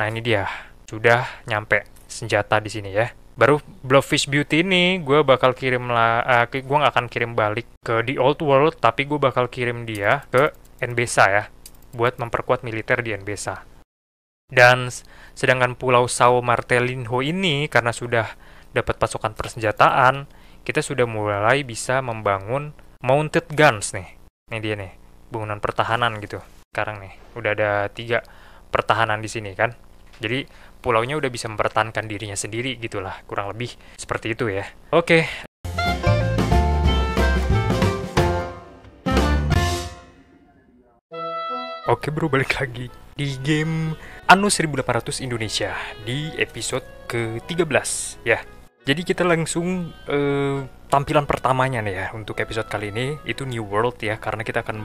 Nah ini dia, sudah nyampe senjata di sini ya. Baru Blowfish Beauty ini gue bakal kirim lah, uh, gue nggak akan kirim balik ke The Old World, tapi gue bakal kirim dia ke Nbesa ya, buat memperkuat militer di Nbesa. Dan sedangkan Pulau Sao Martelinho ini karena sudah dapat pasokan persenjataan, kita sudah mulai bisa membangun mounted guns nih. Ini dia nih, bangunan pertahanan gitu. Sekarang nih, udah ada tiga pertahanan di sini kan. Jadi pulaunya udah bisa mempertahankan dirinya sendiri gitulah, kurang lebih seperti itu ya. Oke. Oke bro, balik lagi di game Anu 1800 Indonesia di episode ke-13 ya. Jadi kita langsung uh, tampilan pertamanya nih ya untuk episode kali ini itu New World ya karena kita akan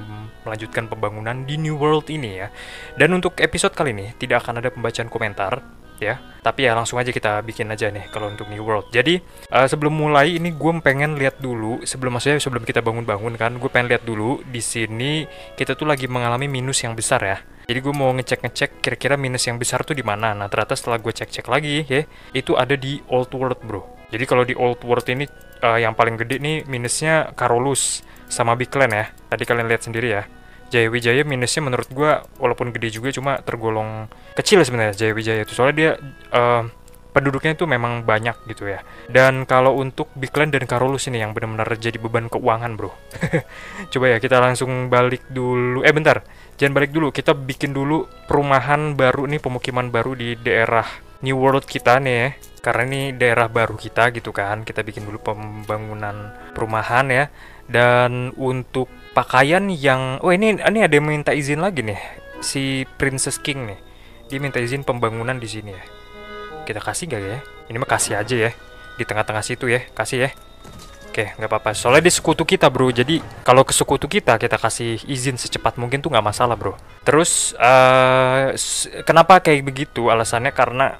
melanjutkan pembangunan di New World ini ya. Dan untuk episode kali ini tidak akan ada pembacaan komentar ya. Tapi ya langsung aja kita bikin aja nih kalau untuk New World. Jadi uh, sebelum mulai ini gue pengen lihat dulu sebelum maksudnya sebelum kita bangun-bangun kan gue pengen lihat dulu di sini kita tuh lagi mengalami minus yang besar ya. Jadi gue mau ngecek-ngecek kira-kira minus yang besar tuh di mana. Nah ternyata setelah gue cek-cek lagi ya itu ada di Old World bro. Jadi kalau di Old World ini uh, yang paling gede nih minusnya Carolus sama Big Clan ya. Tadi kalian lihat sendiri ya. Jaya Wijaya minusnya menurut gue walaupun gede juga cuma tergolong kecil sebenarnya Jaya Wijaya itu soalnya dia uh, penduduknya itu memang banyak gitu ya. Dan kalau untuk Big Land dan Carolus ini yang benar-benar jadi beban keuangan, Bro. Coba ya kita langsung balik dulu. Eh bentar, jangan balik dulu. Kita bikin dulu perumahan baru nih, pemukiman baru di daerah New World kita nih ya. Karena ini daerah baru kita gitu kan. Kita bikin dulu pembangunan perumahan ya. Dan untuk pakaian yang oh ini ini ada yang minta izin lagi nih. Si Princess King nih. Dia minta izin pembangunan di sini ya kita kasih gak ya? Ini mah kasih aja ya. Di tengah-tengah situ ya. Kasih ya. Oke, nggak apa-apa. Soalnya di sekutu kita, bro. Jadi, kalau ke sekutu kita, kita kasih izin secepat mungkin tuh nggak masalah, bro. Terus, uh, kenapa kayak begitu? Alasannya karena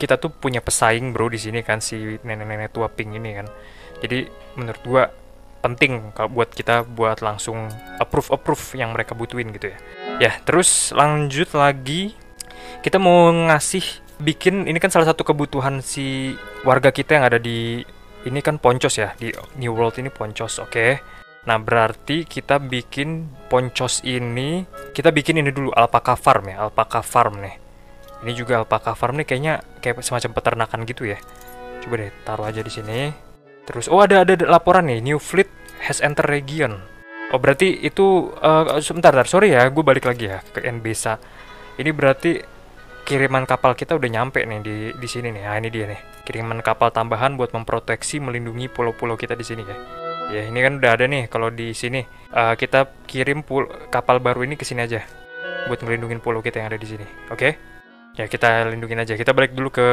kita tuh punya pesaing, bro, di sini kan. Si nenek-nenek tua pink ini kan. Jadi, menurut gua penting kalau buat kita buat langsung approve-approve yang mereka butuhin gitu ya. Ya, terus lanjut lagi. Kita mau ngasih bikin ini kan salah satu kebutuhan si warga kita yang ada di ini kan poncos ya di New World ini poncos oke okay? nah berarti kita bikin poncos ini kita bikin ini dulu alpaka farm ya alpaka farm nih ini juga alpaka farm nih kayaknya kayak semacam peternakan gitu ya coba deh taruh aja di sini terus oh ada ada laporan nih new fleet has entered region oh berarti itu uh, sebentar, sorry ya gue balik lagi ya ke NBSA ini berarti kiriman kapal kita udah nyampe nih di di sini nih. Nah, ini dia nih. Kiriman kapal tambahan buat memproteksi melindungi pulau-pulau kita di sini ya. Ya, ini kan udah ada nih kalau di sini. Uh, kita kirim kapal baru ini ke sini aja buat melindungi pulau kita yang ada di sini. Oke? Okay? Ya, kita lindungin aja. Kita balik dulu ke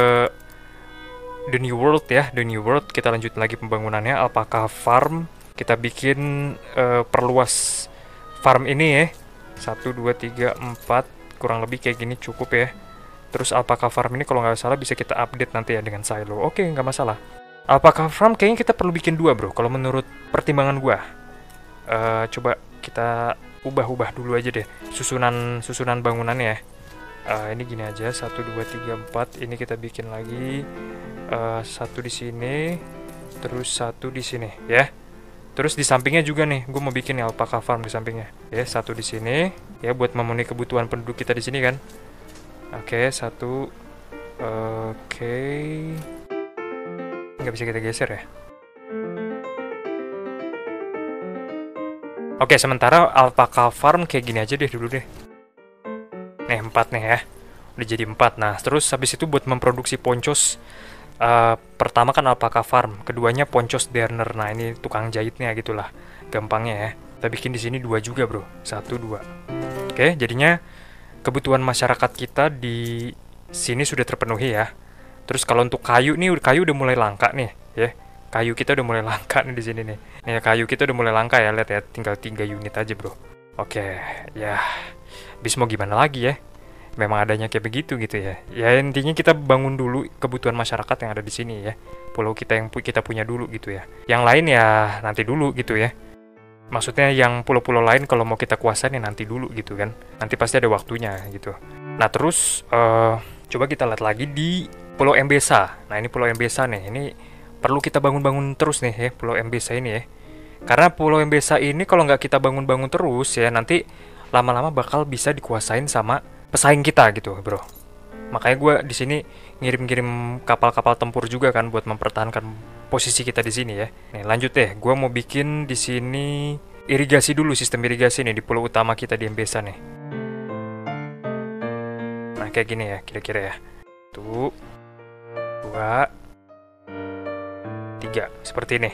The New World ya. The New World kita lanjutin lagi pembangunannya. Apakah farm kita bikin uh, perluas farm ini ya. 1 2 3 4 kurang lebih kayak gini cukup ya Terus Alpaca Farm ini kalau nggak salah bisa kita update nanti ya dengan silo. Oke, nggak masalah. Alpaca Farm kayaknya kita perlu bikin dua bro, kalau menurut pertimbangan gua. Uh, coba kita ubah-ubah dulu aja deh susunan susunan bangunannya ya. Uh, ini gini aja, 1, 2, 3, 4, ini kita bikin lagi uh, satu di sini, terus satu di sini ya. Terus di sampingnya juga nih, gue mau bikin alpaca farm di sampingnya. Ya, satu di sini, ya buat memenuhi kebutuhan penduduk kita di sini kan. Oke, satu. Oke. Okay. Nggak bisa kita geser ya. Oke, sementara alpaca farm kayak gini aja deh dulu deh. Nih, empat nih ya. Udah jadi empat. Nah, terus habis itu buat memproduksi poncos. Uh, pertama kan alpaca farm, keduanya poncos derner. Nah, ini tukang jahitnya gitulah. Gampangnya ya. Kita bikin di sini dua juga, bro. Satu, dua. Oke, jadinya kebutuhan masyarakat kita di sini sudah terpenuhi ya. Terus kalau untuk kayu nih, kayu udah mulai langka nih, ya. Kayu kita udah mulai langka nih di sini nih. Nih kayu kita udah mulai langka ya, lihat ya, tinggal 3 unit aja, Bro. Oke, ya. Bis mau gimana lagi ya? Memang adanya kayak begitu gitu ya. Ya intinya kita bangun dulu kebutuhan masyarakat yang ada di sini ya. Pulau kita yang kita punya dulu gitu ya. Yang lain ya nanti dulu gitu ya maksudnya yang pulau-pulau lain kalau mau kita kuasain ya nanti dulu gitu kan nanti pasti ada waktunya gitu nah terus uh, Coba kita lihat lagi di Pulau Mbesa. Nah, ini Pulau Mbesa nih. Ini perlu kita bangun-bangun terus nih ya, Pulau Mbesa ini ya. Karena Pulau Mbesa ini kalau nggak kita bangun-bangun terus ya, nanti lama-lama bakal bisa dikuasain sama pesaing kita gitu, bro. Makanya gue di sini ngirim-ngirim kapal-kapal tempur juga kan buat mempertahankan posisi kita di sini ya. Nih lanjut deh, gue mau bikin di sini irigasi dulu sistem irigasi nih di pulau utama kita di Mbesa nih. Nah kayak gini ya kira-kira ya. Tuh, dua, tiga, seperti ini.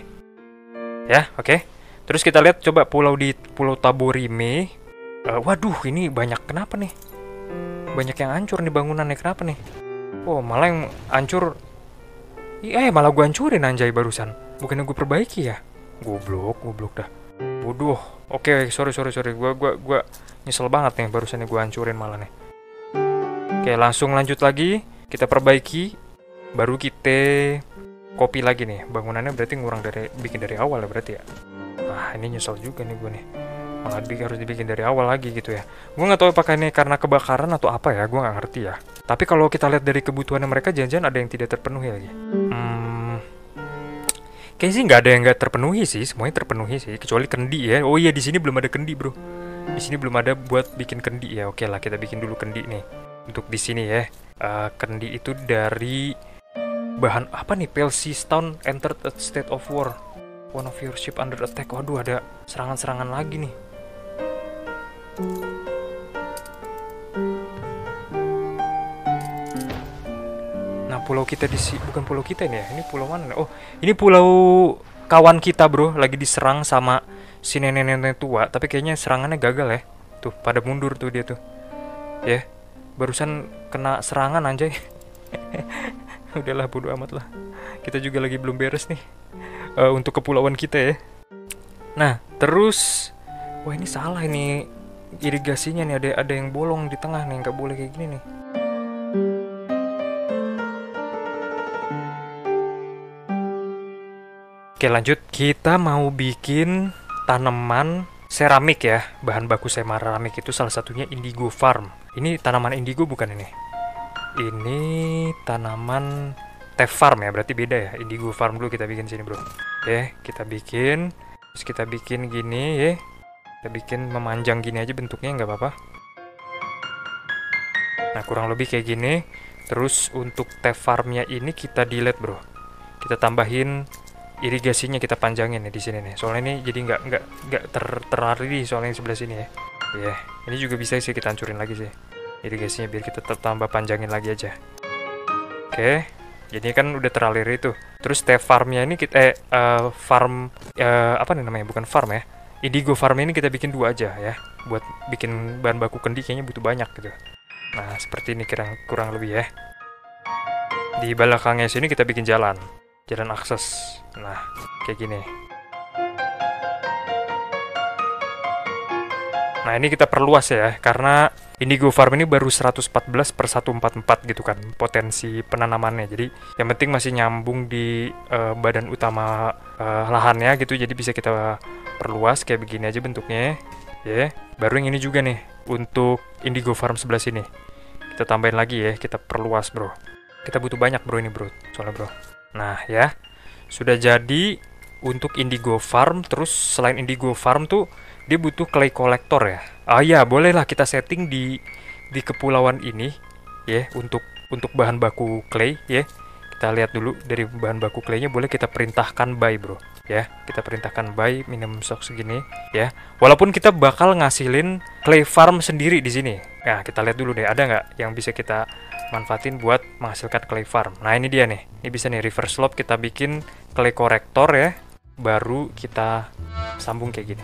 Ya, oke. Okay. Terus kita lihat coba pulau di Pulau Taborime. Uh, waduh, ini banyak kenapa nih? Banyak yang hancur nih bangunannya kenapa nih? Oh, malah yang hancur Eh, malah gue hancurin anjay barusan. Bukannya gue perbaiki ya? Goblok, goblok dah. Bodoh. Oke, okay, sorry, sorry, sorry. Gue gua, gua nyesel banget nih barusan gue hancurin malah nih. Oke, okay, langsung lanjut lagi. Kita perbaiki. Baru kita copy lagi nih. Bangunannya berarti ngurang dari bikin dari awal ya berarti ya. Nah, ini nyesel juga nih gue nih malah harus dibikin dari awal lagi gitu ya? Gue nggak tahu apakah ini karena kebakaran atau apa ya gue nggak ngerti ya. Tapi kalau kita lihat dari kebutuhan mereka jangan-jangan ada yang tidak terpenuhi lagi. Hmm, kayaknya sih nggak ada yang nggak terpenuhi sih semuanya terpenuhi sih kecuali kendi ya. Oh iya di sini belum ada kendi bro. Di sini belum ada buat bikin kendi ya. Oke lah kita bikin dulu kendi nih. Untuk di sini ya. Uh, kendi itu dari bahan apa nih? PLC Stone entered a state of war. One of your ship under attack. Waduh ada serangan-serangan lagi nih pulau kita di bukan pulau kita ini ya. Ini pulau mana? Oh, ini pulau kawan kita, Bro. Lagi diserang sama si nenek-nenek tua, tapi kayaknya serangannya gagal ya. Tuh, pada mundur tuh dia tuh. Ya. Yeah. Barusan kena serangan anjay. Udahlah bodo amat lah. Kita juga lagi belum beres nih. Uh, untuk kepulauan kita ya. Nah, terus wah ini salah ini irigasinya nih ada ada yang bolong di tengah nih nggak boleh kayak gini nih Oke lanjut. Kita mau bikin tanaman seramik ya. Bahan baku seramik itu salah satunya indigo farm. Ini tanaman indigo bukan ini? Ini tanaman tef farm ya berarti beda ya. Indigo farm dulu kita bikin sini bro. Oke kita bikin. Terus kita bikin gini ya. Kita bikin memanjang gini aja bentuknya nggak apa-apa. Nah kurang lebih kayak gini. Terus untuk tef farmnya ini kita delete bro. Kita tambahin irigasinya kita panjangin nih di sini nih. Soalnya ini jadi nggak nggak nggak ter terlari soalnya di sebelah sini ya. Ya yeah. ini juga bisa sih kita hancurin lagi sih. Irigasinya biar kita tambah panjangin lagi aja. Oke okay. jadi kan udah terlalir itu. Terus tef farmnya ini kita eh uh, farm uh, apa nih namanya? Bukan farm ya. Indigo farm ini kita bikin dua aja ya. Buat bikin bahan baku kendi kayaknya butuh banyak gitu. Nah seperti ini kira kurang lebih ya. Di belakangnya sini kita bikin jalan jalan akses. Nah kayak gini. Nah ini kita perluas ya karena Indigo Farm ini baru 114 per 144 gitu kan potensi penanamannya. Jadi yang penting masih nyambung di uh, badan utama uh, lahannya gitu jadi bisa kita perluas kayak begini aja bentuknya. Ya yeah. baru yang ini juga nih untuk Indigo Farm sebelah sini. Kita tambahin lagi ya kita perluas bro. Kita butuh banyak bro ini bro soalnya bro nah ya. Sudah jadi untuk Indigo Farm terus selain Indigo Farm tuh dia butuh clay collector ya. Ah ya bolehlah kita setting di di kepulauan ini ya untuk untuk bahan baku clay ya. Kita lihat dulu dari bahan baku claynya boleh kita perintahkan buy bro ya. Kita perintahkan buy minimum stock segini ya. Walaupun kita bakal ngasilin clay farm sendiri di sini. Nah kita lihat dulu deh ada nggak yang bisa kita manfaatin buat menghasilkan clay farm? Nah ini dia nih. Ini bisa nih reverse slope kita bikin clay corrector ya. Baru kita sambung kayak gini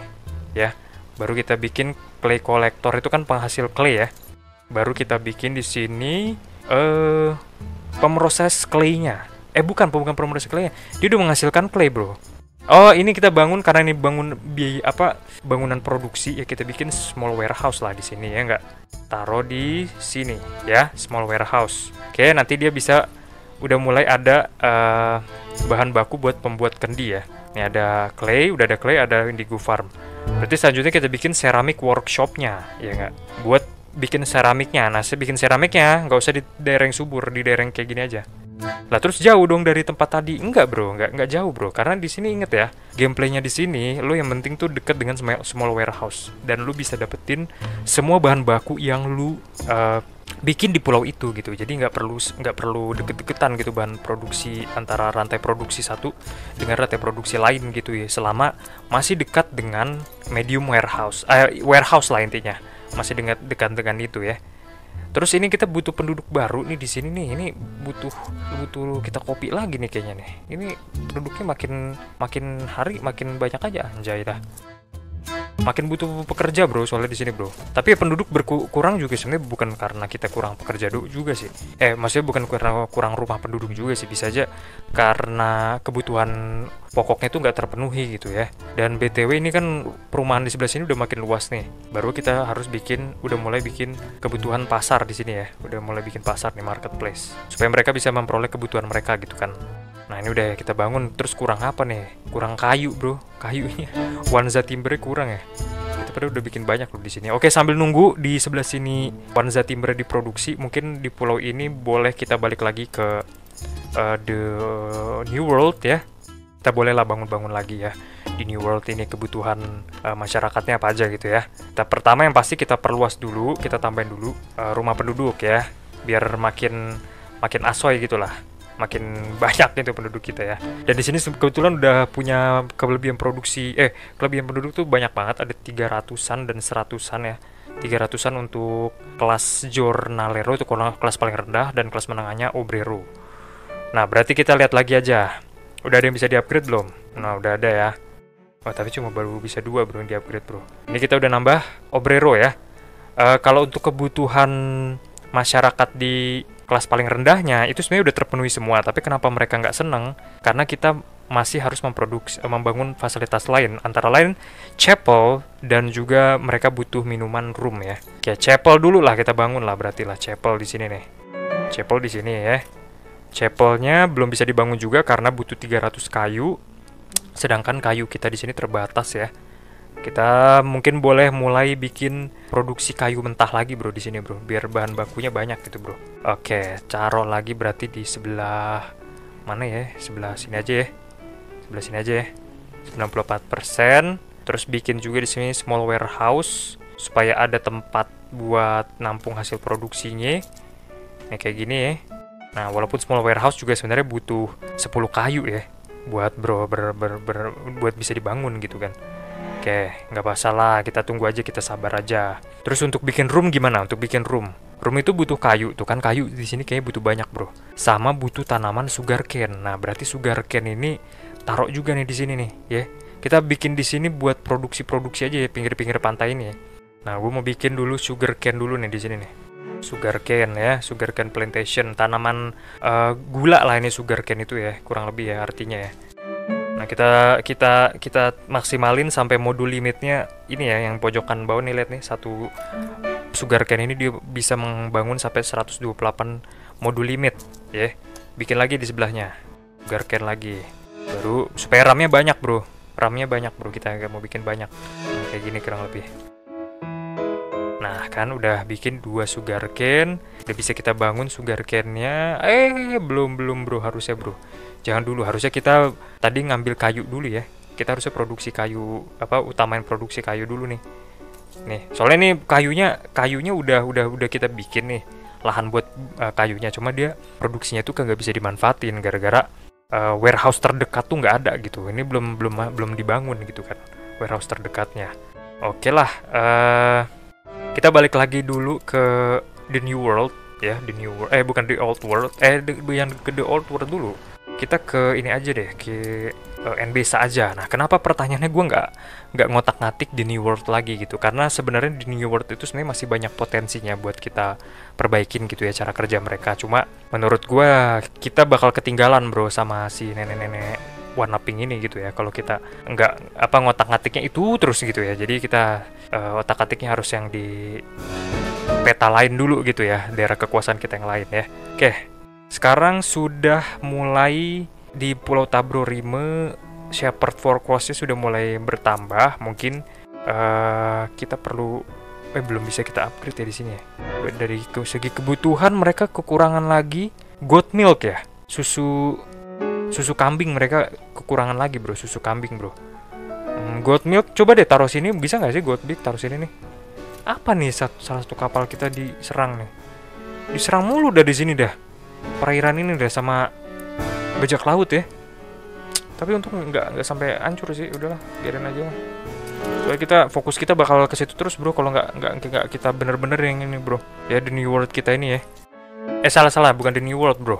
ya. Baru kita bikin clay collector itu kan penghasil clay ya. Baru kita bikin di sini eh uh, pemroses claynya. Eh bukan bukan pemroses claynya. Dia udah menghasilkan clay bro Oh, ini kita bangun karena ini bangun biaya apa bangunan produksi ya kita bikin small warehouse lah di sini ya enggak. Taruh di sini ya, small warehouse. Oke, nanti dia bisa udah mulai ada uh, bahan baku buat pembuat kendi ya. Ini ada clay, udah ada clay, ada indigo farm. Berarti selanjutnya kita bikin ceramic workshopnya, ya enggak? Buat bikin seramiknya. Nah, saya bikin seramiknya nggak usah di daerah yang subur, di daerah yang kayak gini aja. Lah terus jauh dong dari tempat tadi? Enggak bro, enggak enggak jauh bro. Karena di sini inget ya, gameplaynya di sini, lo yang penting tuh deket dengan small warehouse dan lu bisa dapetin semua bahan baku yang lu uh, bikin di pulau itu gitu. Jadi nggak perlu nggak perlu deket-deketan gitu bahan produksi antara rantai produksi satu dengan rantai produksi lain gitu ya. Selama masih dekat dengan medium warehouse, eh, warehouse lah intinya, masih dekat dekat dengan itu ya. Terus ini kita butuh penduduk baru nih di sini nih. Ini butuh butuh kita kopi lagi nih kayaknya nih. Ini penduduknya makin makin hari makin banyak aja anjay dah makin butuh pekerja bro soalnya di sini bro. Tapi penduduk berkurang juga sebenarnya bukan karena kita kurang pekerja juga sih. Eh maksudnya bukan karena kurang rumah penduduk juga sih bisa aja karena kebutuhan pokoknya itu nggak terpenuhi gitu ya. Dan btw ini kan perumahan di sebelah sini udah makin luas nih. Baru kita harus bikin udah mulai bikin kebutuhan pasar di sini ya. Udah mulai bikin pasar nih marketplace. Supaya mereka bisa memperoleh kebutuhan mereka gitu kan Nah ini udah kita bangun, terus kurang apa nih? Kurang kayu bro, kayunya. Wanza timber kurang ya. Kita pada udah bikin banyak loh di sini. Oke sambil nunggu di sebelah sini Wanza timber diproduksi, mungkin di pulau ini boleh kita balik lagi ke uh, the New World ya. Kita bolehlah bangun-bangun lagi ya di New World ini kebutuhan uh, masyarakatnya apa aja gitu ya. Kita pertama yang pasti kita perluas dulu, kita tambahin dulu uh, rumah penduduk ya, biar makin makin asoy gitulah makin banyak itu penduduk kita ya. Dan di sini kebetulan udah punya kelebihan produksi eh kelebihan penduduk tuh banyak banget ada 300-an dan 100-an ya. 300-an untuk kelas Jornalero itu kelas paling rendah dan kelas menengahnya Obrero. Nah, berarti kita lihat lagi aja. Udah ada yang bisa di-upgrade belum? Nah, udah ada ya. Oh, tapi cuma baru bisa dua bro yang di-upgrade bro. Ini kita udah nambah Obrero ya. Uh, kalau untuk kebutuhan masyarakat di kelas paling rendahnya itu sebenarnya udah terpenuhi semua tapi kenapa mereka nggak seneng? Karena kita masih harus memproduksi eh, membangun fasilitas lain antara lain chapel dan juga mereka butuh minuman room ya. Kayak chapel dulu lah kita bangun lah berarti lah chapel di sini nih. Chapel di sini ya. Chapelnya belum bisa dibangun juga karena butuh 300 kayu sedangkan kayu kita di sini terbatas ya kita mungkin boleh mulai bikin produksi kayu mentah lagi bro di sini bro. Biar bahan bakunya banyak gitu bro. Oke caro lagi berarti di sebelah mana ya? Sebelah sini aja ya. Sebelah sini aja ya. 94% terus bikin juga di sini small warehouse supaya ada tempat buat nampung hasil produksinya. Ini kayak gini ya. Nah walaupun small warehouse juga sebenarnya butuh 10 kayu ya buat bro ber, ber, ber, buat bisa dibangun gitu kan Oke, nggak masalah. Kita tunggu aja, kita sabar aja. Terus untuk bikin room gimana? Untuk bikin room. Room itu butuh kayu, tuh kan kayu di sini kayaknya butuh banyak bro. Sama butuh tanaman sugar cane. Nah berarti sugar cane ini taruh juga nih di sini nih, ya. Kita bikin di sini buat produksi-produksi aja ya pinggir-pinggir pantai ini ya. Nah gue mau bikin dulu sugar cane dulu nih di sini nih. Sugar cane ya, sugar cane plantation, tanaman uh, gula lah ini sugar cane itu ya, kurang lebih ya artinya ya. Nah, kita kita kita maksimalin sampai modul limitnya ini ya yang pojokan bawah nih lihat nih satu sugar cane ini dia bisa membangun sampai 128 modul limit ya. Bikin lagi di sebelahnya. Sugar cane lagi. Baru supaya RAM-nya banyak, Bro. RAM-nya banyak, Bro. Kita nggak mau bikin banyak. Nah, kayak gini kurang lebih. Nah, kan udah bikin dua sugar cane, udah bisa kita bangun sugar cane-nya. Eh, belum belum, Bro, harusnya, Bro. Jangan dulu. Harusnya kita tadi ngambil kayu dulu ya. Kita harusnya produksi kayu apa utamain produksi kayu dulu nih. Nih soalnya nih kayunya kayunya udah udah udah kita bikin nih lahan buat uh, kayunya. Cuma dia produksinya tuh nggak bisa dimanfaatin gara-gara uh, warehouse terdekat tuh nggak ada gitu. Ini belum belum belum dibangun gitu kan warehouse terdekatnya. Oke okay lah uh, kita balik lagi dulu ke the new world ya the new world eh bukan the old world eh yang ke the old world dulu kita ke ini aja deh ke uh, eh, NBSA aja. Nah, kenapa pertanyaannya gue nggak nggak ngotak-ngatik di New World lagi gitu? Karena sebenarnya di New World itu sebenarnya masih banyak potensinya buat kita perbaikin gitu ya cara kerja mereka. Cuma menurut gue kita bakal ketinggalan bro sama si nenek-nenek warna pink ini gitu ya kalau kita nggak apa ngotak-ngatiknya itu terus gitu ya jadi kita uh, otak-atiknya harus yang di peta lain dulu gitu ya daerah kekuasaan kita yang lain ya oke sekarang sudah mulai di Pulau Tabro Rime Shepherd Foreclose sudah mulai bertambah. Mungkin uh, kita perlu eh belum bisa kita upgrade ya di sini ya. Dari ke segi kebutuhan mereka kekurangan lagi goat milk ya. Susu susu kambing mereka kekurangan lagi, Bro. Susu kambing, Bro. Hmm, goat milk coba deh taruh sini bisa nggak sih goat milk taruh sini nih? Apa nih satu, salah satu kapal kita diserang nih? Diserang mulu udah di sini dah. Perairan ini udah sama bajak laut ya. Tapi untuk nggak nggak sampai hancur sih, udahlah biarin aja lah. Soalnya kita fokus kita bakal ke situ terus bro kalau nggak nggak nggak kita bener-bener yang ini bro ya the new world kita ini ya eh salah salah bukan the new world bro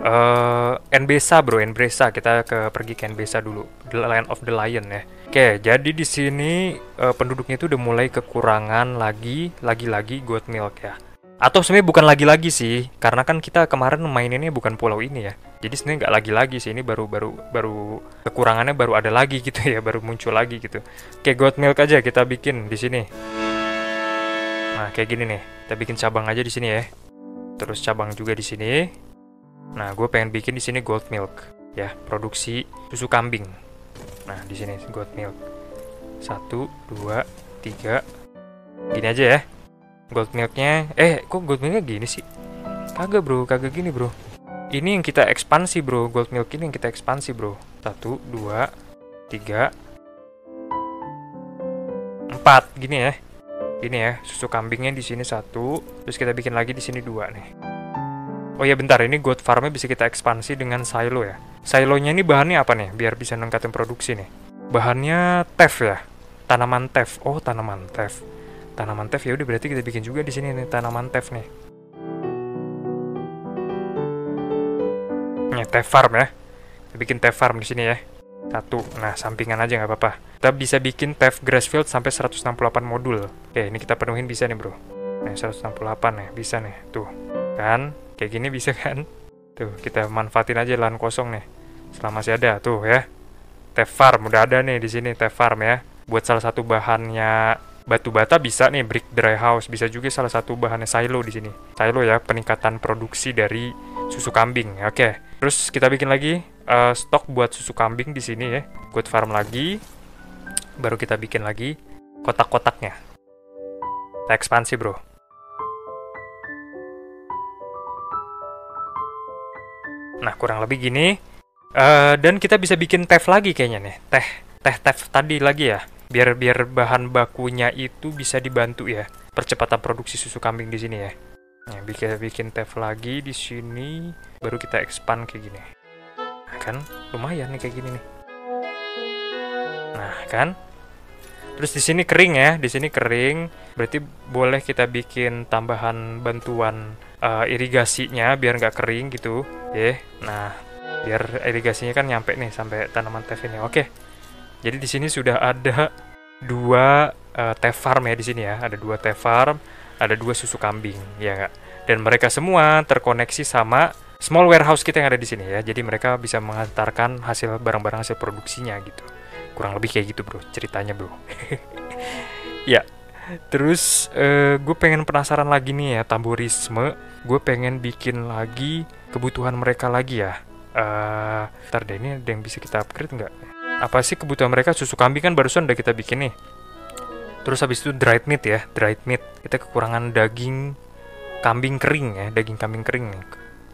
uh, bro Nbesa kita ke pergi ke Nbesa dulu. The land of the lion ya. Oke jadi di sini uh, penduduknya itu udah mulai kekurangan lagi lagi-lagi goat milk ya. Atau sebenarnya bukan lagi-lagi sih karena kan kita kemarin maininnya bukan pulau ini ya. Jadi sebenarnya nggak lagi-lagi sih ini baru baru kekurangannya baru ada lagi gitu ya baru muncul lagi gitu. Kayak goat milk aja kita bikin di sini. Nah kayak gini nih. Kita bikin cabang aja di sini ya. Terus cabang juga di sini nah gue pengen bikin di sini goat milk. Ya produksi susu kambing. Nah di sini goat milk. Satu dua tiga. Gini aja ya. Gold milknya eh kok gold milknya gini sih? Kagak bro. Kagak gini bro. Ini yang kita ekspansi bro. Gold milk ini yang kita ekspansi bro. Satu dua tiga. Empat. Gini ya. Gini ya. Susu kambingnya di sini satu. Terus kita bikin lagi di sini dua nih oh ya bentar ini goat farmnya bisa kita ekspansi dengan silo ya silonya ini bahannya apa nih biar bisa ningkatin produksi nih bahannya tef ya tanaman tef oh tanaman tef tanaman tef ya udah berarti kita bikin juga di sini nih tanaman tef nih. Nih tef farm ya. Kita bikin tef farm di sini ya. Satu. Nah, sampingan aja nggak apa-apa. Kita bisa bikin tef grassfield sampai 168 modul. Oke, ini kita penuhin bisa nih, Bro. Nih, 168 nih, bisa nih. Tuh. Kan? Kayak gini bisa kan? Tuh, kita manfaatin aja lahan kosong nih. Selama masih ada tuh ya. Tef farm udah ada nih di sini tef farm ya. Buat salah satu bahannya batu bata bisa nih brick dry house bisa juga salah satu bahannya silo di sini silo ya peningkatan produksi dari susu kambing oke terus kita bikin lagi uh, stok buat susu kambing di sini ya good farm lagi baru kita bikin lagi kotak-kotaknya ekspansi bro nah kurang lebih gini. Uh, dan kita bisa bikin teh lagi kayaknya nih. Teh teh teh tadi lagi ya. Biar biar bahan bakunya itu bisa dibantu ya. Percepatan produksi susu kambing di sini ya. Nah, bikin bikin tef lagi di sini. Baru kita expand kayak gini. Nah, kan? Lumayan nih kayak gini nih. Nah kan? Terus di sini kering ya. Di sini kering. Berarti boleh kita bikin tambahan bantuan uh, irigasinya biar nggak kering gitu ya yeah. nah biar irigasinya kan nyampe nih sampai tanaman tef ini oke jadi di sini sudah ada dua uh, teh farm ya di sini ya. Ada dua teh farm, ada dua susu kambing, ya nggak? Dan mereka semua terkoneksi sama small warehouse kita yang ada di sini ya. Jadi mereka bisa mengantarkan hasil barang-barang hasil produksinya gitu. Kurang lebih kayak gitu bro, ceritanya bro. ya, terus uh, gue pengen penasaran lagi nih ya tamburisme. Gue pengen bikin lagi kebutuhan mereka lagi ya. Uh, ntar deh ini ada yang bisa kita upgrade nggak? apa sih kebutuhan mereka? Susu kambing kan barusan udah kita bikin nih. Terus habis itu dried meat ya dried meat. Kita kekurangan daging kambing kering ya daging kambing kering nih.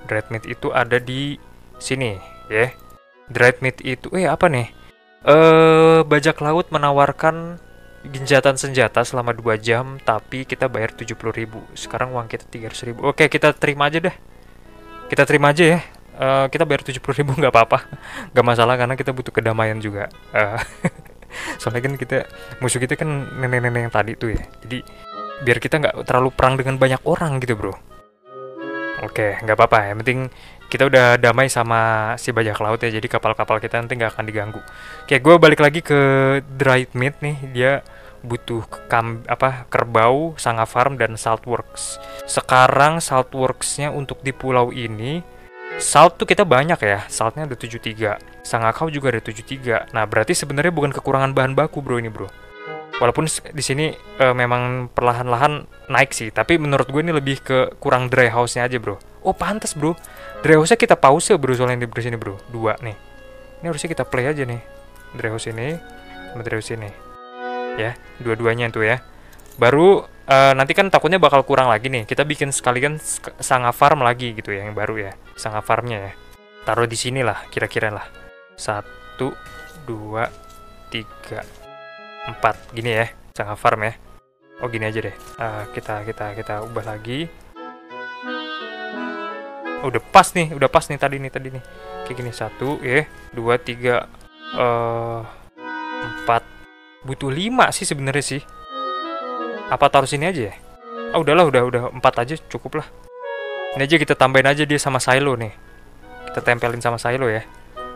Dried meat itu ada di sini ya. Dried meat itu eh apa nih? Eh bajak laut menawarkan genjatan senjata selama 2 jam tapi kita bayar 70.000 sekarang uang kita 300.000 oke kita terima aja deh. Kita terima aja ya. Uh, kita bayar tujuh puluh ribu nggak apa-apa. Nggak masalah karena kita butuh kedamaian juga. Uh, soalnya kan kita musuh kita kan nenek-nenek yang tadi tuh ya. Jadi biar kita nggak terlalu perang dengan banyak orang gitu bro. Oke nggak apa-apa. Ya penting kita udah damai sama si bajak laut ya. Jadi kapal-kapal kita nanti nggak akan diganggu. Kayak gue balik lagi ke dried meat nih. Dia butuh kam apa kerbau, sanga farm dan saltworks. Sekarang saltworksnya untuk di pulau ini Salt tuh kita banyak ya, saltnya ada 73. Sangakau juga ada 73. Nah, berarti sebenarnya bukan kekurangan bahan baku, Bro, ini, Bro. Walaupun di sini uh, memang perlahan-lahan naik sih, tapi menurut gue ini lebih ke kurang dry house-nya aja, Bro. Oh, pantas, Bro. Dry house-nya kita pause, Bro, soalnya di sini, Bro. Dua nih. Ini harusnya kita play aja nih. Dry house ini sama dry house ini. Ya, dua-duanya tuh ya. Baru uh, nanti kan takutnya bakal kurang lagi nih. Kita bikin sekalian Sanga Farm lagi gitu ya, yang baru ya. Sanga Farmnya ya. Taruh di sini lah, kira-kira lah. Satu, dua, tiga, empat. Gini ya, Sanga Farm ya. Oh gini aja deh. Uh, kita kita kita ubah lagi. Oh, udah pas nih, udah pas nih tadi nih tadi nih. Kayak gini satu, ya, dua, tiga, uh, empat. Butuh lima sih sebenarnya sih. Apa taruh sini aja ya? Ah udahlah, udah udah empat aja cukup lah. Ini aja kita tambahin aja dia sama silo nih. Kita tempelin sama silo ya.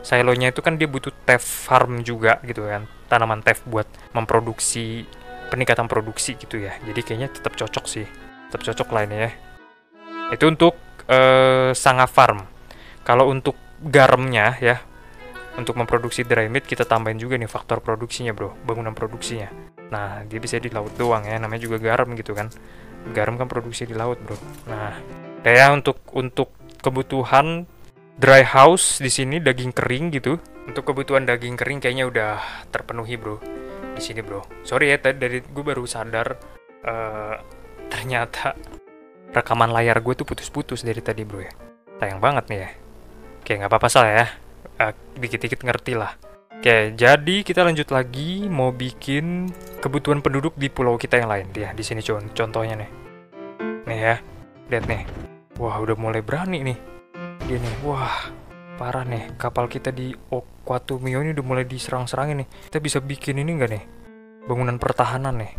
Silonya itu kan dia butuh tef farm juga gitu kan. Tanaman tef buat memproduksi peningkatan produksi gitu ya. Jadi kayaknya tetap cocok sih. Tetap cocok ini ya. Itu untuk uh, Sanga Farm. Kalau untuk garamnya ya, untuk memproduksi dry meat kita tambahin juga nih faktor produksinya bro, bangunan produksinya. Nah, dia bisa di laut doang ya, namanya juga garam gitu kan. Garam kan produksi di laut bro. Nah, ya untuk untuk kebutuhan dry house di sini daging kering gitu. Untuk kebutuhan daging kering kayaknya udah terpenuhi bro di sini bro. Sorry ya tadi dari gue baru sadar uh, ternyata rekaman layar gue tuh putus-putus dari tadi bro ya. Sayang banget nih ya. Oke nggak apa-apa salah ya. Uh, dikit-dikit ngerti lah. Oke, jadi kita lanjut lagi mau bikin kebutuhan penduduk di pulau kita yang lain. Dia di sini contohnya nih. Nih ya. Lihat nih. Wah, udah mulai berani nih. Dia nih. Wah, parah nih. Kapal kita di Mio ini udah mulai diserang-serangin nih. Kita bisa bikin ini nggak nih? Bangunan pertahanan nih.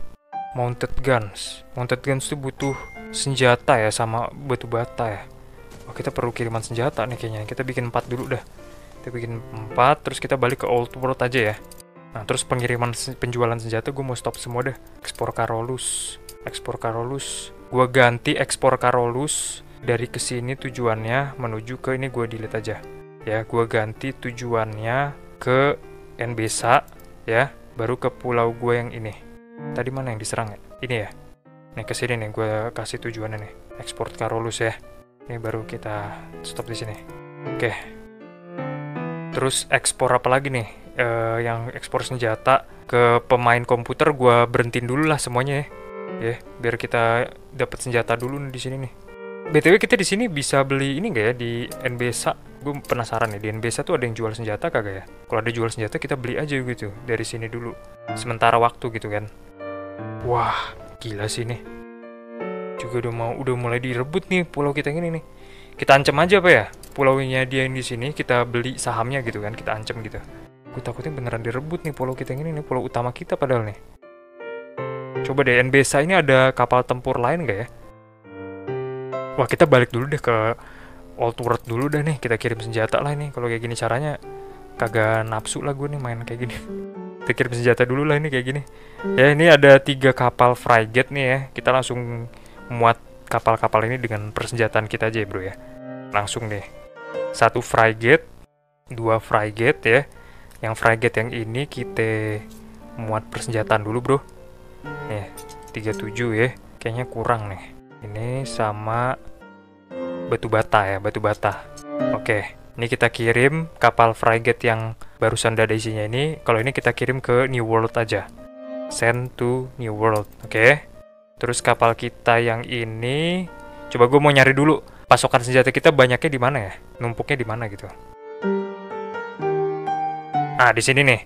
Mounted guns. Mounted guns itu butuh senjata ya sama batu bata ya. Oh, kita perlu kiriman senjata nih kayaknya. Kita bikin empat dulu dah kita bikin 4 terus kita balik ke old world aja ya. Nah terus pengiriman penjualan senjata gue mau stop semua deh. Ekspor Carolus ekspor Carolus. Gue ganti ekspor Carolus dari ke sini tujuannya menuju ke ini gue delete aja. Ya gue ganti tujuannya ke Nbesa ya. Baru ke pulau gue yang ini. Tadi mana yang diserang ya? Ini ya? Nih ke sini nih gue kasih tujuannya nih. Ekspor Carolus ya. Ini baru kita stop di sini. Oke terus ekspor apa lagi nih? Uh, yang ekspor senjata ke pemain komputer gue berhentiin dulu lah semuanya ya. Ya biar kita dapat senjata dulu nih di sini nih. Btw kita di sini bisa beli ini enggak ya di NBSA gue penasaran nih di NBSA tuh ada yang jual senjata kagak ya? Kalau ada jual senjata kita beli aja gitu dari sini dulu. Sementara waktu gitu kan. Wah gila sih nih juga udah mau udah mulai direbut nih pulau kita ini nih. Kita ancam aja apa ya pulaunya dia yang di sini kita beli sahamnya gitu kan kita ancam gitu. Gue takutnya beneran direbut nih pulau kita yang ini nih pulau utama kita padahal nih. Coba deh NBSA ini ada kapal tempur lain gak ya? Wah kita balik dulu deh ke Old World dulu dah nih kita kirim senjata lah ini. Kalau kayak gini caranya kagak nafsu lah gue nih main kayak gini. Kita kirim senjata dulu lah ini kayak gini. Ya ini ada tiga kapal frigate nih ya. Kita langsung muat kapal-kapal ini dengan persenjataan kita aja ya bro ya. Langsung deh satu frigate dua frigate ya. Yang frigate yang ini kita muat persenjataan dulu bro. Nih 37 ya. Kayaknya kurang nih. Ini sama batu bata ya batu bata. Oke ini kita kirim kapal frigate yang barusan ada isinya ini. Kalau ini kita kirim ke New World aja. Send to New World oke. Terus kapal kita yang ini, coba gue mau nyari dulu pasokan senjata kita banyaknya di mana ya? Numpuknya di mana gitu? Nah, di sini nih.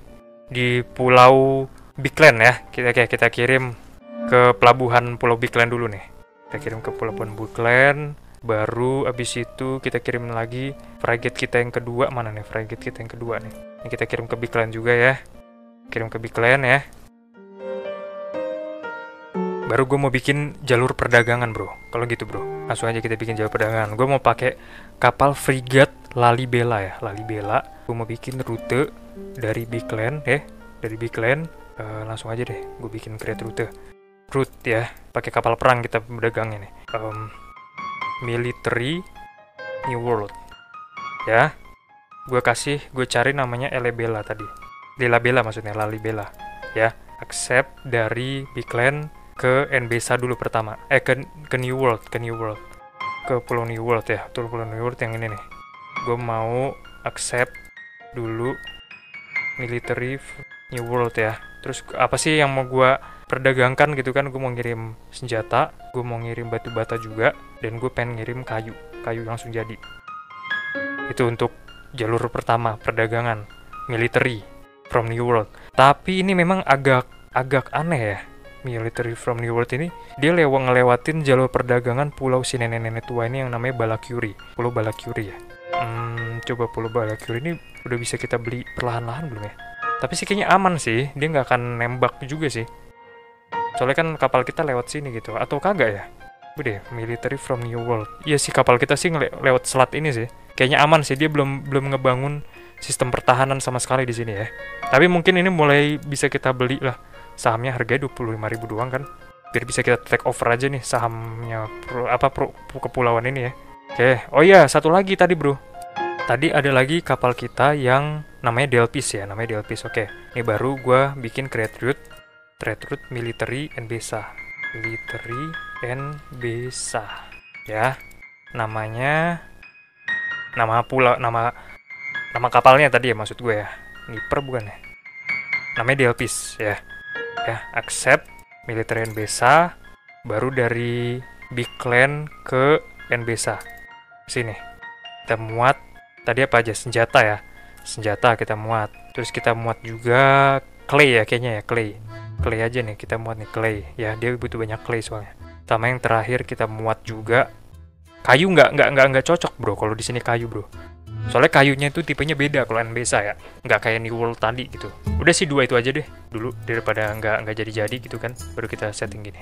Di Pulau Bigland ya. Kita kayak kita kirim ke pelabuhan Pulau Bigland dulu nih. Kita kirim ke pelabuhan Bigland, baru abis itu kita kirim lagi frigate kita yang kedua mana nih frigate kita yang kedua nih ini kita kirim ke Bigland juga ya kirim ke Bigland ya baru gue mau bikin jalur perdagangan bro. Kalau gitu bro. Langsung aja kita bikin jalur perdagangan. Gue mau pakai kapal frigate Lalibela ya Lalibela. Gue mau bikin rute dari Big Land ya dari Big Land uh, langsung aja deh gue bikin create rute. Route ya pakai kapal perang kita berdagang ini. Um, military new world. Ya gue kasih gue cari namanya Elebela tadi. Lela Bela maksudnya Lalibela. Ya accept dari Big Land ke NBSA dulu pertama. Eh ke, ke New World ke New World. Ke Pulau New World ya tuh Pulau New World yang ini nih. Gue mau accept dulu military New World ya. Terus apa sih yang mau gue perdagangkan gitu kan? Gue mau ngirim senjata gue mau ngirim batu bata juga dan gue pengen ngirim kayu. Kayu langsung jadi. Itu untuk jalur pertama perdagangan military from New World. Tapi ini memang agak agak aneh ya military from New World ini dia lewat ngelewatin jalur perdagangan pulau si nenek-nenek tua ini yang namanya Balakyuri pulau Balakyuri ya hmm, coba pulau Balakyuri ini udah bisa kita beli perlahan-lahan belum ya tapi sih kayaknya aman sih dia nggak akan nembak juga sih soalnya kan kapal kita lewat sini gitu atau kagak ya Udah, military from New World. Iya sih kapal kita sih ngele- lewat selat ini sih. Kayaknya aman sih dia belum belum ngebangun sistem pertahanan sama sekali di sini ya. Tapi mungkin ini mulai bisa kita beli lah. Sahamnya harganya 25.000 doang kan. Biar bisa kita take over aja nih sahamnya pro, apa pro, kepulauan ini ya. Oke, oh iya satu lagi tadi bro. Tadi ada lagi kapal kita yang namanya Delpis ya, namanya Delpis. Oke, ini baru gua bikin create route, trade route military and besa. Military and besa. Ya. Namanya nama pula nama nama kapalnya tadi ya maksud gue ya. Niper bukan ya? Namanya Delpis ya. Ya, accept military and besa baru dari Big Clan ke Nbesa. Sini. Kita muat. Tadi apa aja? Senjata ya? Senjata kita muat. Terus kita muat juga clay ya kayaknya ya clay. Clay aja nih kita muat nih clay. Ya dia butuh banyak clay soalnya. Sama yang terakhir kita muat juga. Kayu nggak nggak nggak nggak cocok bro. Kalau di sini kayu bro soalnya kayunya itu tipenya beda kalau NBSA ya. Nggak kayak New World tadi gitu. Udah sih dua itu aja deh. Dulu daripada nggak nggak jadi-jadi gitu kan. Baru kita setting gini.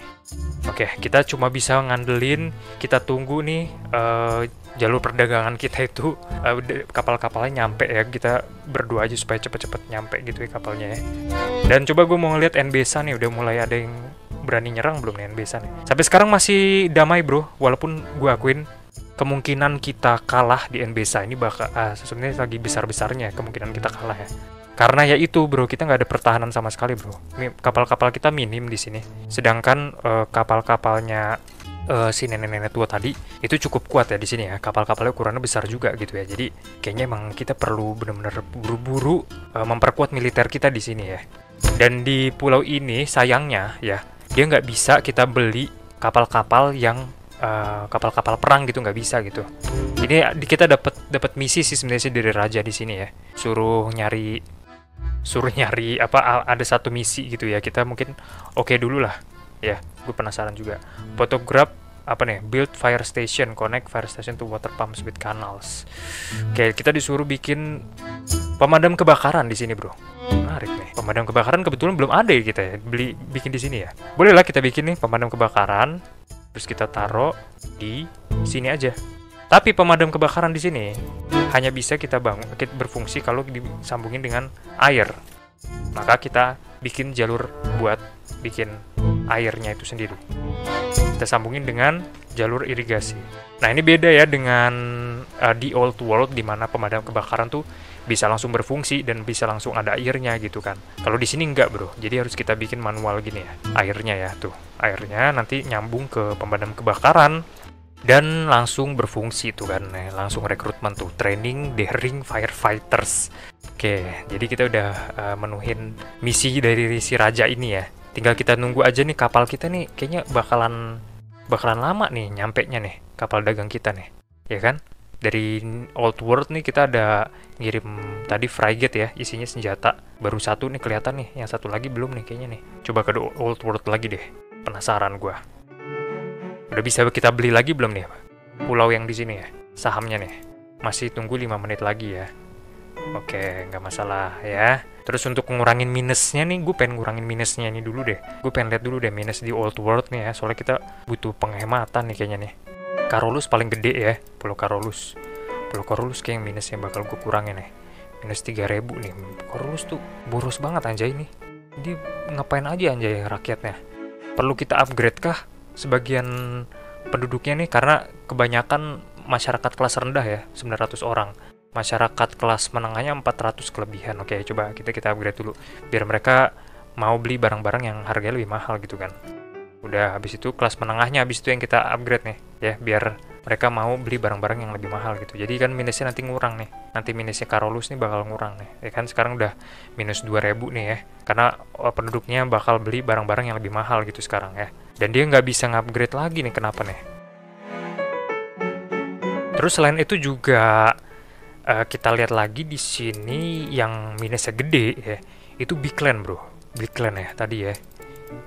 Oke kita cuma bisa ngandelin kita tunggu nih uh, jalur perdagangan kita itu uh, kapal-kapalnya nyampe ya. Kita berdua aja supaya cepet-cepet nyampe gitu ya kapalnya ya. Dan coba gue mau ngeliat NBSA nih. Udah mulai ada yang berani nyerang belum nih NBSA nih? Sampai sekarang masih damai bro. Walaupun gue akuin kemungkinan kita kalah di NBSA ini bakal uh, sebenarnya lagi besar-besarnya kemungkinan kita kalah ya. Karena ya itu bro kita nggak ada pertahanan sama sekali bro. Kapal-kapal kita minim di sini. Sedangkan uh, kapal-kapalnya uh, si nenek-nenek tua tadi itu cukup kuat ya di sini ya. Kapal-kapalnya ukurannya besar juga gitu ya. Jadi kayaknya emang kita perlu benar-benar buru-buru uh, memperkuat militer kita di sini ya. Dan di pulau ini sayangnya ya dia nggak bisa kita beli kapal-kapal yang kapal-kapal uh, perang gitu nggak bisa gitu. Ini kita dapat dapat misi sih sebenarnya dari raja di sini ya. Suruh nyari suruh nyari apa ada satu misi gitu ya. Kita mungkin oke okay dulu lah. Ya gue penasaran juga. Photograph apa nih build fire station connect fire station to water pumps with canals. Oke kita disuruh bikin pemadam kebakaran di sini bro. Menarik nih. Pemadam kebakaran kebetulan belum ada ya kita ya beli bikin di sini ya. Bolehlah kita bikin nih pemadam kebakaran terus kita taruh di sini aja tapi pemadam kebakaran di sini hanya bisa kita bangun kita berfungsi kalau disambungin dengan air maka kita bikin jalur buat bikin airnya itu sendiri. Kita sambungin dengan jalur irigasi. Nah ini beda ya dengan uh, di old world di mana pemadam kebakaran tuh bisa langsung berfungsi dan bisa langsung ada airnya gitu kan. Kalau di sini enggak bro, jadi harus kita bikin manual gini ya. Airnya ya tuh, airnya nanti nyambung ke pemadam kebakaran dan langsung berfungsi tuh kan, nah, langsung rekrutmen tuh, training daring firefighters. Oke, jadi kita udah uh, menuhin misi dari si raja ini ya. Tinggal kita nunggu aja nih kapal kita nih kayaknya bakalan bakalan lama nih nyampe nya nih kapal dagang kita nih. Ya kan dari old world nih kita ada ngirim tadi frigate ya isinya senjata. Baru satu nih kelihatan nih yang satu lagi belum nih kayaknya nih. Coba ke old world lagi deh penasaran gua. Udah bisa kita beli lagi belum nih pulau yang di sini ya sahamnya nih. Masih tunggu 5 menit lagi ya. Oke nggak masalah ya. Terus untuk ngurangin minusnya nih, gue pengen ngurangin minusnya ini dulu deh. Gue pengen lihat dulu deh minus di old world nih ya, soalnya kita butuh penghematan nih kayaknya nih. Carolus paling gede ya, Pulau Carolus. Pulau Carolus kayak yang minusnya bakal gue kurangin nih. Minus 3000 nih. Carolus tuh boros banget anjay nih. Dia ngapain aja anjay rakyatnya? Perlu kita upgrade kah sebagian penduduknya nih karena kebanyakan masyarakat kelas rendah ya, 900 orang masyarakat kelas menengahnya 400 kelebihan. Oke, coba kita kita upgrade dulu biar mereka mau beli barang-barang yang harganya lebih mahal gitu kan. Udah habis itu kelas menengahnya habis itu yang kita upgrade nih ya biar mereka mau beli barang-barang yang lebih mahal gitu. Jadi kan minusnya nanti ngurang nih. Nanti minusnya Carolus nih bakal ngurang nih. Ya kan sekarang udah minus 2000 nih ya. Karena oh, penduduknya bakal beli barang-barang yang lebih mahal gitu sekarang ya. Dan dia nggak bisa ngupgrade lagi nih kenapa nih? Terus selain itu juga uh, kita lihat lagi di sini yang minusnya gede ya itu big land bro. Big land ya tadi ya.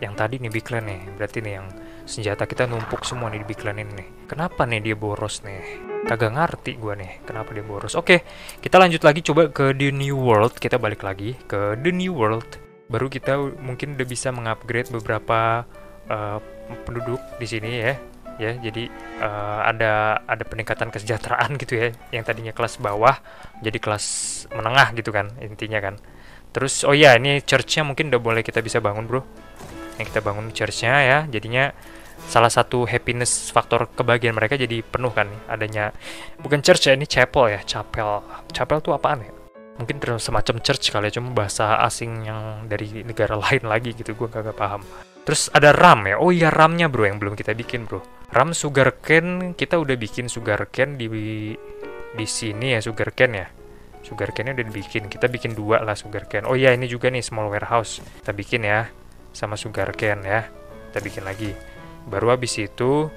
Yang tadi nih big nih berarti nih yang senjata kita numpuk semua nih di Big Land ini nih. Kenapa nih dia boros nih? Kagak ngerti gue nih, kenapa dia boros. Oke, kita lanjut lagi coba ke The New World. Kita balik lagi ke The New World. Baru kita mungkin udah bisa mengupgrade beberapa uh, penduduk di sini ya. Ya, jadi uh, ada ada peningkatan kesejahteraan gitu ya, yang tadinya kelas bawah jadi kelas menengah gitu kan intinya kan. Terus oh ya ini churchnya mungkin udah boleh kita bisa bangun bro. Yang kita bangun churchnya ya, jadinya salah satu happiness faktor kebahagiaan mereka jadi penuh kan adanya bukan church ya ini chapel ya chapel. Chapel tuh apaan ya? Mungkin terus semacam church kali ya cuma bahasa asing yang dari negara lain lagi gitu gue gak paham. Terus ada ram ya oh iya ramnya bro yang belum kita bikin bro. Ram sugar cane kita udah bikin sugar cane di di sini ya sugar cane ya. Sugar cane udah dibikin kita bikin dua lah sugar cane. Oh iya ini juga nih small warehouse. Kita bikin ya sama sugar cane ya. Kita bikin lagi. Baru habis itu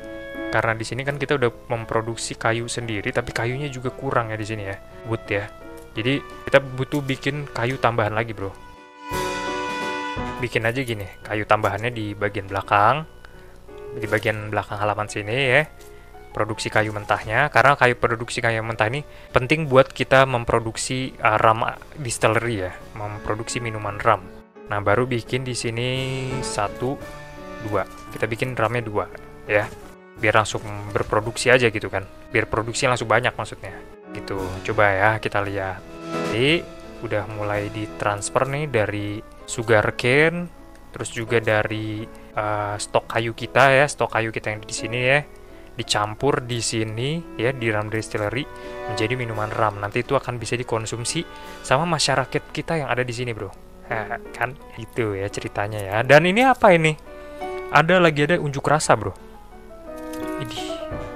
karena di sini kan kita udah memproduksi kayu sendiri tapi kayunya juga kurang ya di sini ya. Wood ya. Jadi kita butuh bikin kayu tambahan lagi bro. Bikin aja gini kayu tambahannya di bagian belakang. Di bagian belakang halaman sini ya. Produksi kayu mentahnya karena kayu produksi kayu mentah ini penting buat kita memproduksi uh, ram distillery ya. Memproduksi minuman ram nah baru bikin di sini satu dua. Kita bikin drumnya dua ya. Biar langsung berproduksi aja gitu kan. Biar produksi langsung banyak maksudnya. Gitu. Coba ya kita lihat. Jadi udah mulai ditransfer nih dari sugar cane terus juga dari uh, stok kayu kita ya. Stok kayu kita yang di sini ya. Dicampur di sini ya di ram distillery menjadi minuman ram. Nanti itu akan bisa dikonsumsi sama masyarakat kita yang ada di sini bro kan itu ya ceritanya ya. Dan ini apa ini? Ada lagi ada unjuk rasa bro. Ini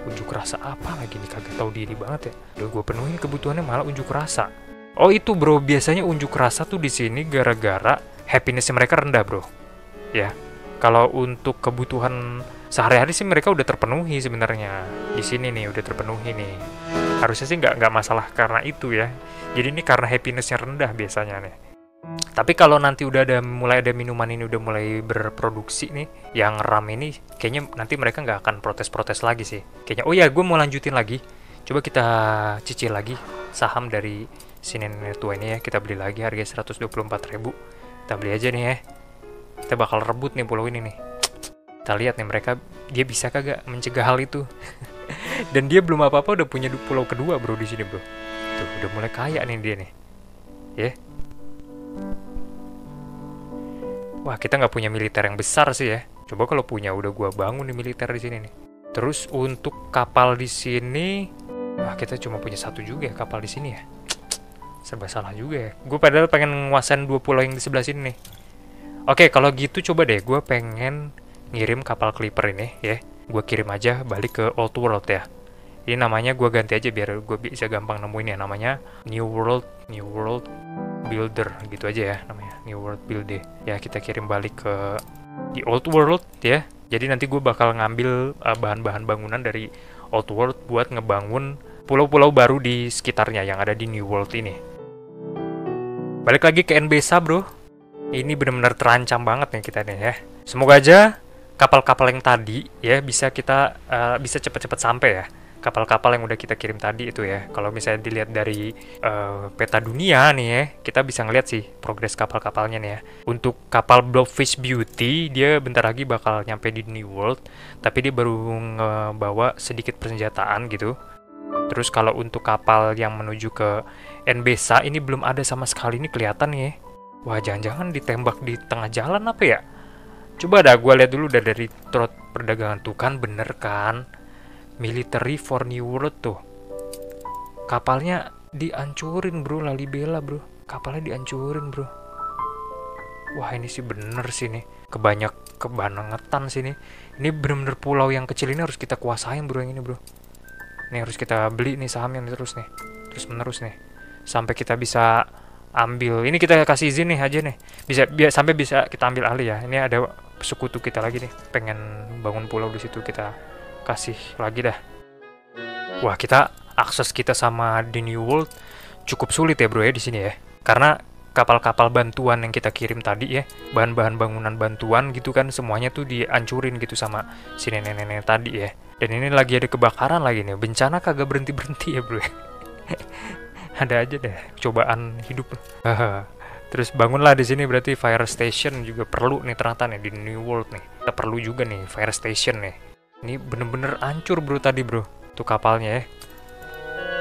unjuk rasa apa lagi nih? Kagak tahu diri banget ya. Udah gue penuhin kebutuhannya malah unjuk rasa. Oh itu bro. Biasanya unjuk rasa tuh di sini gara-gara happinessnya mereka rendah bro. Ya kalau untuk kebutuhan sehari-hari sih mereka udah terpenuhi sebenarnya. Di sini nih udah terpenuhi nih. Harusnya sih nggak nggak masalah karena itu ya. Jadi ini karena happinessnya rendah biasanya nih tapi kalau nanti udah ada mulai ada minuman ini udah mulai berproduksi nih, yang RAM ini kayaknya nanti mereka nggak akan protes-protes lagi sih. Kayaknya, oh ya gue mau lanjutin lagi. Coba kita cicil lagi saham dari sini tua ini ya. Kita beli lagi harga 124 ribu. Kita beli aja nih ya. Kita bakal rebut nih pulau ini nih. Kita lihat nih mereka dia bisa kagak mencegah hal itu. Dan dia belum apa-apa udah punya pulau kedua bro di sini bro. Tuh udah mulai kaya nih dia nih. Ya. Yeah Wah, kita nggak punya militer yang besar sih ya. Coba kalau punya, udah gua bangun di militer di sini nih. Terus untuk kapal di sini, wah kita cuma punya satu juga ya kapal di sini ya. Serba salah juga ya. Gue padahal pengen nguasain dua pulau yang di sebelah sini nih. Oke, kalau gitu coba deh, gue pengen ngirim kapal Clipper ini ya. Gue kirim aja balik ke Old World ya. Ini namanya gue ganti aja biar gue bisa gampang nemuin ya. Namanya New World, New World Builder gitu aja ya namanya New World Builder ya kita kirim balik ke di Old World ya. Jadi nanti gue bakal ngambil uh, bahan-bahan bangunan dari Old World buat ngebangun pulau-pulau baru di sekitarnya yang ada di New World ini. Balik lagi ke NBSA bro. Ini benar-benar terancam banget nih kita nih ya. Semoga aja kapal-kapal yang tadi ya bisa kita uh, bisa cepat-cepat sampai ya kapal-kapal yang udah kita kirim tadi itu ya. Kalau misalnya dilihat dari uh, peta dunia nih ya, kita bisa ngeliat sih progres kapal-kapalnya nih ya. Untuk kapal Blobfish Beauty, dia bentar lagi bakal nyampe di New World, tapi dia baru ngebawa sedikit persenjataan gitu. Terus kalau untuk kapal yang menuju ke NBSA ini belum ada sama sekali ini kelihatan ya. Wah, jangan-jangan ditembak di tengah jalan apa ya? Coba dah gue lihat dulu dari trot perdagangan tuh kan bener kan military for New World tuh kapalnya dihancurin bro Lalibela bro kapalnya dihancurin bro wah ini sih bener sih nih kebanyak kebangetan sih nih ini bener-bener pulau yang kecil ini harus kita kuasain bro yang ini bro Ini harus kita beli nih sahamnya nih terus nih. Terus menerus nih. Sampai kita bisa ambil. Ini kita kasih izin nih aja nih. Bisa biar sampai bisa kita ambil alih ya. Ini ada sekutu kita lagi nih. Pengen bangun pulau di situ kita kasih lagi dah. Wah, kita akses kita sama di New World cukup sulit ya, Bro ya di sini ya. Karena kapal-kapal bantuan yang kita kirim tadi ya, bahan-bahan bangunan bantuan gitu kan semuanya tuh dihancurin gitu sama si nenek-nenek tadi ya. Dan ini lagi ada kebakaran lagi nih, bencana kagak berhenti-berhenti ya bro ada aja deh cobaan hidup. Terus bangunlah di sini berarti fire station juga perlu nih ternyata nih di New World nih. Kita perlu juga nih fire station nih. Ini bener-bener hancur bro tadi bro, tuh kapalnya ya.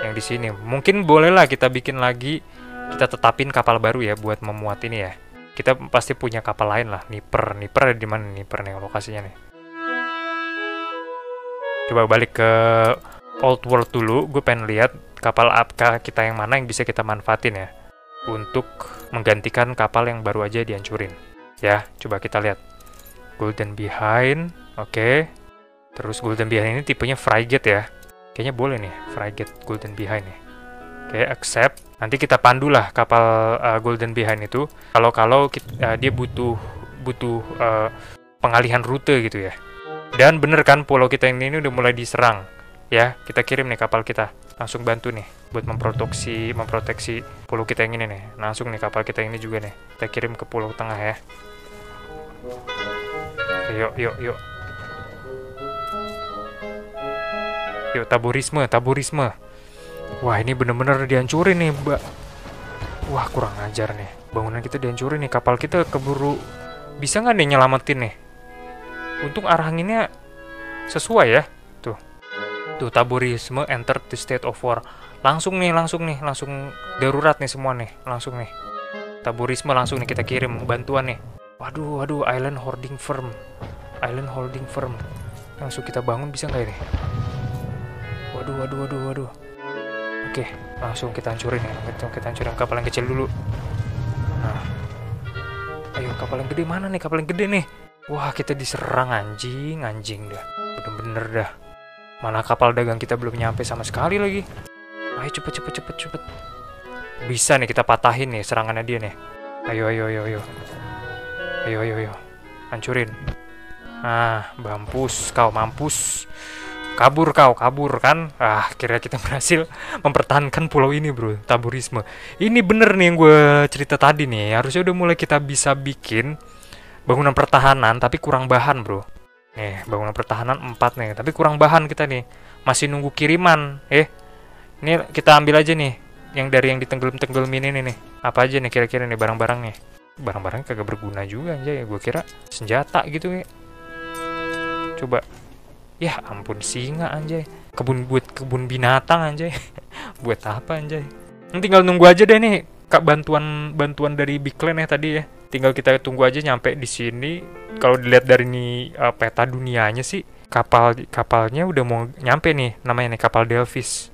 Yang di sini mungkin bolehlah kita bikin lagi kita tetapin kapal baru ya buat memuat ini ya. Kita pasti punya kapal lain lah, Niper. Niper ada di mana Niper nih lokasinya nih? Coba balik ke Old World dulu, gue pengen lihat kapal apa kita yang mana yang bisa kita manfaatin ya untuk menggantikan kapal yang baru aja dihancurin. Ya, coba kita lihat. Golden Behind, oke. Okay. Terus Golden Behind ini tipenya frigate ya. Kayaknya boleh nih, frigate Golden Behind nih. Oke, accept. Nanti kita pandulah kapal uh, Golden Behind itu. Kalau-kalau uh, dia butuh butuh uh, pengalihan rute gitu ya. Dan bener kan pulau kita ini, ini udah mulai diserang. Ya, kita kirim nih kapal kita. Langsung bantu nih buat memproteksi memproteksi pulau kita yang ini nih. Langsung nih kapal kita ini juga nih. Kita kirim ke pulau tengah ya. Yuk, yuk, yuk. Yuk, taburisme, taburisme. Wah ini bener-bener dihancurin nih mbak. Wah kurang ajar nih. Bangunan kita dihancurin nih. Kapal kita keburu. Bisa nggak nih nyelamatin nih? Untuk arah anginnya Sesuai ya. Tuh. Tuh taburisme enter the state of war. Langsung nih langsung nih Langsung darurat nih semua nih. Langsung nih. Taburisme langsung nih kita kirim bantuan nih. Waduh waduh island holding firm. Island holding firm. Langsung kita bangun bisa nggak ini Waduh waduh waduh waduh Oke, langsung kita hancurin ya. Kita, kita hancurin kapal yang kecil dulu. Nah. Ayo, kapal yang gede mana nih? Kapal yang gede nih. Wah, kita diserang anjing, anjing dah. Bener-bener dah. Mana kapal dagang kita belum nyampe sama sekali lagi. Ayo cepet cepet cepet cepet. Bisa nih kita patahin nih serangannya dia nih. Ayo ayo ayo ayo. Ayo ayo ayo. Hancurin. Ah, mampus kau mampus kabur kau kabur kan? Ah kira kita berhasil mempertahankan pulau ini bro. Taburisme. Ini bener nih yang gue cerita tadi nih. Harusnya udah mulai kita bisa bikin bangunan pertahanan tapi kurang bahan bro. Nih bangunan pertahanan 4 nih tapi kurang bahan kita nih. Masih nunggu kiriman. Eh ini kita ambil aja nih yang dari yang ditenggelam-tenggelam ini nih. Apa aja nih kira-kira nih barang-barang nih? Barang-barang kagak berguna juga aja ya gue kira senjata gitu ya. Coba ya ampun singa anjay. Kebun buat kebun binatang anjay. Buat apa anjay? Tinggal nunggu aja deh nih kak bantuan bantuan dari Big Clan ya tadi ya. Tinggal kita tunggu aja nyampe di sini. Kalau dilihat dari ini uh, peta dunianya sih kapal kapalnya udah mau nyampe nih. Namanya nih kapal Delphis.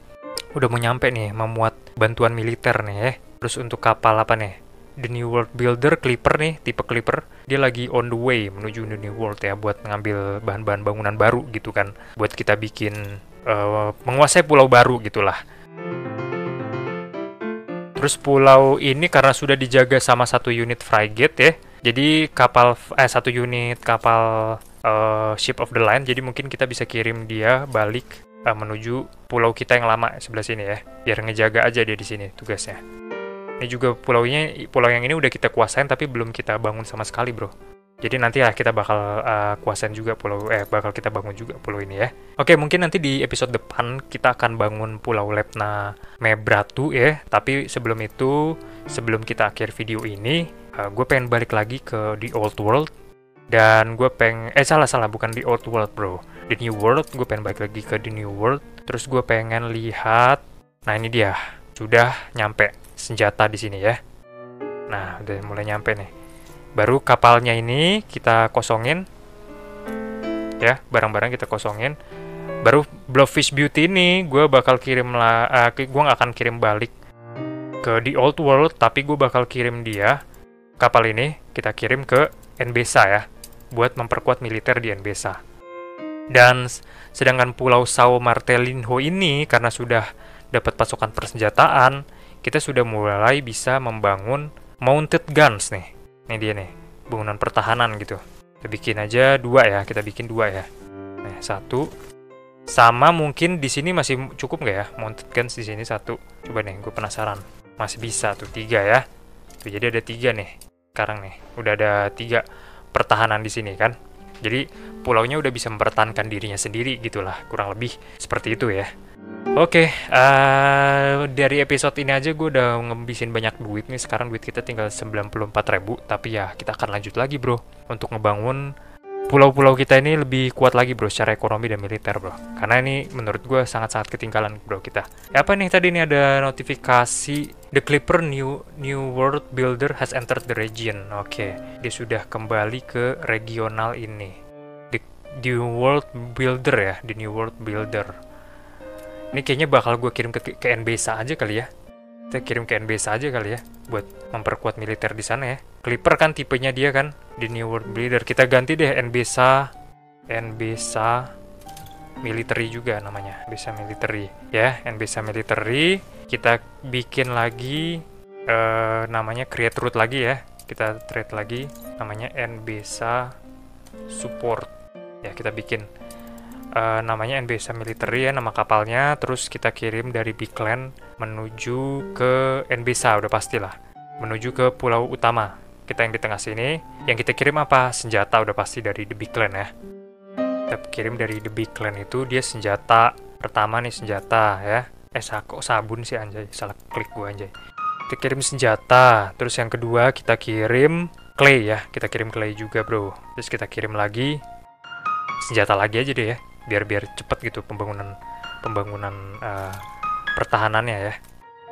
Udah mau nyampe nih memuat bantuan militer nih ya. Terus untuk kapal apa nih The New World Builder Clipper nih, tipe Clipper, dia lagi on the way menuju The New World ya buat ngambil bahan-bahan bangunan baru gitu kan, buat kita bikin uh, menguasai pulau baru gitulah. Terus pulau ini karena sudah dijaga sama satu unit frigate ya, jadi kapal eh satu unit kapal uh, ship of the line, jadi mungkin kita bisa kirim dia balik uh, menuju pulau kita yang lama sebelah sini ya, biar ngejaga aja dia di sini tugasnya. Ini juga pulaunya, pulau yang ini udah kita kuasain tapi belum kita bangun sama sekali bro. Jadi nanti ya kita bakal uh, kuasain juga pulau, eh bakal kita bangun juga pulau ini ya. Oke mungkin nanti di episode depan kita akan bangun pulau Lepna Mebratu ya. Tapi sebelum itu, sebelum kita akhir video ini, uh, gue pengen balik lagi ke The Old World. Dan gue pengen, eh salah salah bukan The Old World bro. The New World, gue pengen balik lagi ke The New World. Terus gue pengen lihat, nah ini dia, sudah nyampe senjata di sini ya. Nah, udah mulai nyampe nih. Baru kapalnya ini kita kosongin. Ya, barang-barang kita kosongin. Baru Blowfish Beauty ini gue bakal kirim lah, uh, gue nggak akan kirim balik ke The Old World, tapi gue bakal kirim dia kapal ini kita kirim ke Nbesa ya, buat memperkuat militer di Nbesa. Dan sedangkan Pulau Sao Martelinho ini karena sudah dapat pasokan persenjataan, kita sudah mulai bisa membangun mounted guns nih. Ini dia nih, bangunan pertahanan gitu. Kita bikin aja dua ya, kita bikin dua ya. Nah, satu. Sama mungkin di sini masih cukup nggak ya mounted guns di sini satu. Coba nih, gue penasaran. Masih bisa tuh tiga ya. Tuh, jadi ada tiga nih. Sekarang nih, udah ada tiga pertahanan di sini kan. Jadi pulaunya udah bisa mempertahankan dirinya sendiri gitulah, kurang lebih seperti itu ya. Oke, okay, uh, eh, dari episode ini aja gue udah ngebisin banyak duit nih. Sekarang duit kita tinggal 94 ribu, tapi ya kita akan lanjut lagi bro. Untuk ngebangun pulau-pulau kita ini lebih kuat lagi bro secara ekonomi dan militer bro. Karena ini menurut gue sangat-sangat ketinggalan bro kita. Ya, apa nih tadi ini ada notifikasi the Clipper new new world builder has entered the region. Oke okay. dia sudah kembali ke regional ini. The new world builder ya the new world builder ini kayaknya bakal gue kirim ke, ke NBSA aja kali ya kita kirim ke NBSA aja kali ya buat memperkuat militer di sana ya. Clipper kan tipenya dia kan di New World Bleeder. Kita ganti deh NBSA NBSA military juga namanya. NBSA military ya, NBSA military. Kita bikin lagi uh, namanya create root lagi ya. Kita trade lagi namanya NBSA support. Ya, kita bikin uh, namanya NBSA military ya nama kapalnya. Terus kita kirim dari Big Land menuju ke NBSA udah pastilah. Menuju ke pulau utama. Kita yang di tengah sini. Yang kita kirim apa? Senjata udah pasti dari The Big Land ya. Kita kirim dari The Big Land itu dia senjata pertama nih senjata ya. Eh kok sabun sih anjay? Salah klik gua anjay. Kita kirim senjata. Terus yang kedua kita kirim clay ya. Kita kirim clay juga bro. Terus kita kirim lagi. Senjata lagi aja deh ya biar biar cepet gitu pembangunan pembangunan uh, pertahanannya ya.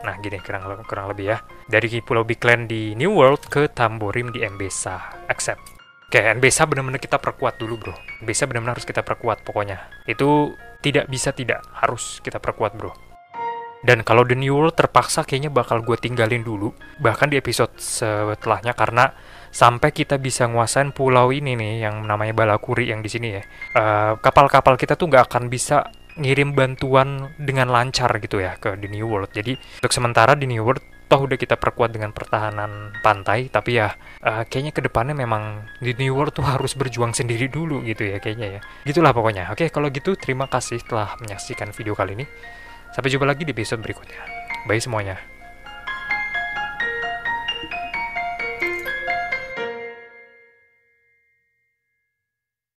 Nah gini kurang kurang lebih ya dari Pulau Bigland di New World ke Tamborim di Mbesa. Accept. Oke, Mbesa benar-benar kita perkuat dulu bro. Mbesa benar-benar harus kita perkuat pokoknya. Itu tidak bisa tidak harus kita perkuat bro. Dan kalau The New World terpaksa kayaknya bakal gue tinggalin dulu, bahkan di episode setelahnya karena sampai kita bisa nguasain pulau ini nih yang namanya Balakuri yang di sini ya. Eh, kapal-kapal uh, kita tuh nggak akan bisa ngirim bantuan dengan lancar gitu ya ke The New World. Jadi untuk sementara di New World toh udah kita perkuat dengan pertahanan pantai, tapi ya uh, kayaknya ke depannya memang di New World tuh harus berjuang sendiri dulu gitu ya kayaknya ya. Gitulah pokoknya. Oke kalau gitu terima kasih telah menyaksikan video kali ini. Sampai jumpa lagi di episode berikutnya. Bye semuanya.